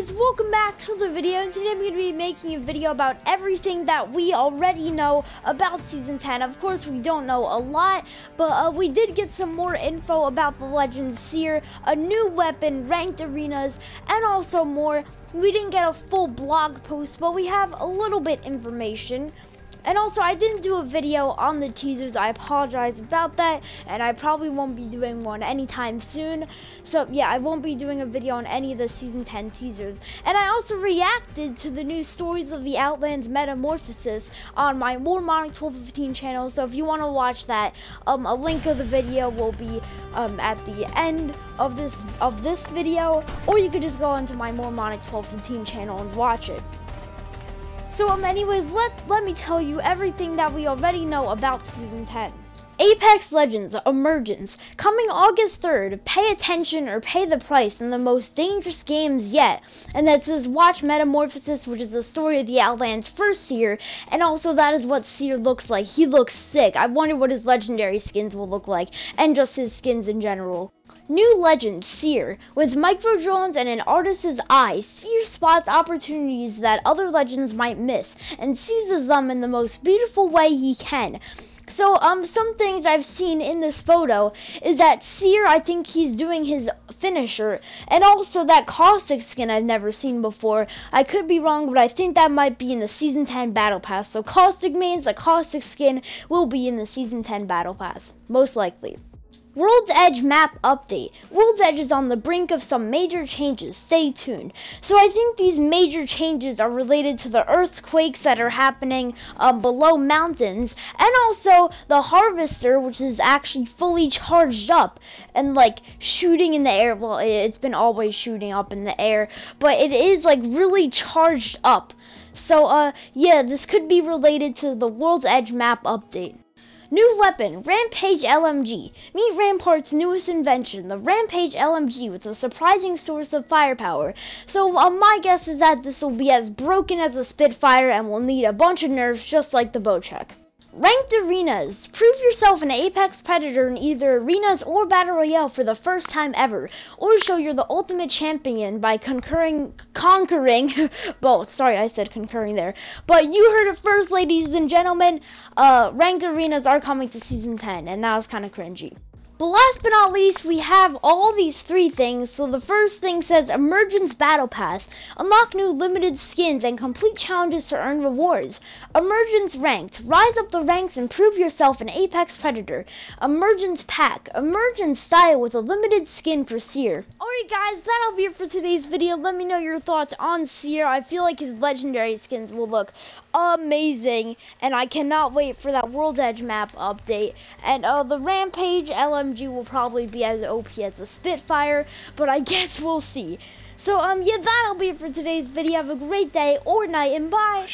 guys, welcome back to the video and today I'm going to be making a video about everything that we already know about Season 10. Of course, we don't know a lot, but uh, we did get some more info about the Legend Seer, a new weapon, ranked arenas, and also more. We didn't get a full blog post, but we have a little bit information. And also, I didn't do a video on the teasers. I apologize about that, and I probably won't be doing one anytime soon. So, yeah, I won't be doing a video on any of the Season 10 teasers. And I also reacted to the new Stories of the Outlands Metamorphosis on my Warmonic 1215 channel. So, if you want to watch that, um, a link of the video will be um, at the end of this of this video, or you could just go onto my Warmonic 1215 channel and watch it. So um, anyways, let, let me tell you everything that we already know about Season 10. Apex Legends Emergence, coming August 3rd. Pay attention or pay the price in the most dangerous games yet. And that says Watch Metamorphosis, which is the story of the Outlands first Seer. And also that is what Seer looks like. He looks sick. I wonder what his legendary skins will look like. And just his skins in general. New legend, Seer. With micro drones and an artist's eye, Seer spots opportunities that other legends might miss and seizes them in the most beautiful way he can. So, um, some things I've seen in this photo is that Seer, I think he's doing his finisher, and also that Caustic skin I've never seen before. I could be wrong, but I think that might be in the Season 10 Battle Pass. So, Caustic means the Caustic skin will be in the Season 10 Battle Pass, most likely. World's Edge map update. World's Edge is on the brink of some major changes. Stay tuned. So I think these major changes are related to the earthquakes that are happening um, below mountains, and also the harvester, which is actually fully charged up and like shooting in the air. Well, it's been always shooting up in the air, but it is like really charged up. So uh, yeah, this could be related to the World's Edge map update. New weapon, Rampage LMG. Meet Rampart's newest invention, the Rampage LMG, with a surprising source of firepower. So uh, my guess is that this will be as broken as a Spitfire and will need a bunch of nerfs just like the Bocek. Ranked Arenas. Prove yourself an Apex Predator in either Arenas or Battle Royale for the first time ever, or show you're the ultimate champion by concurring, conquering both. Sorry, I said concurring there. But you heard it first, ladies and gentlemen. Uh, Ranked Arenas are coming to Season 10, and that was kind of cringy. But last but not least, we have all these three things. So the first thing says Emergence Battle Pass. Unlock new limited skins and complete challenges to earn rewards. Emergence Ranked. Rise up the ranks and prove yourself an Apex Predator. Emergence Pack. Emergence Style with a limited skin for Seer. Alright guys, that'll be it for today's video. Let me know your thoughts on Seer. I feel like his legendary skins will look amazing. And I cannot wait for that World's Edge map update. And uh, the Rampage LMG will probably be as OP as a Spitfire, but I guess we'll see. So, um, yeah, that'll be it for today's video. Have a great day or night, and bye!